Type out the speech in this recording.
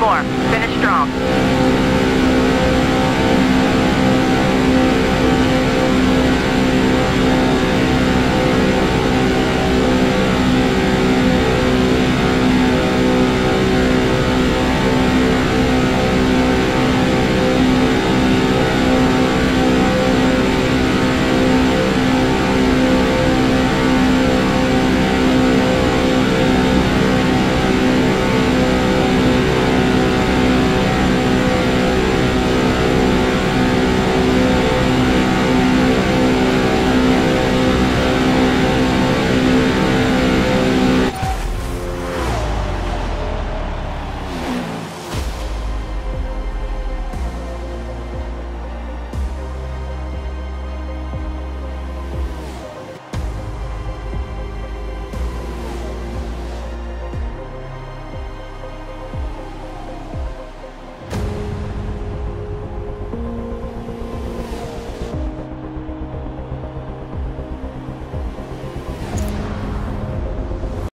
more. Finish strong.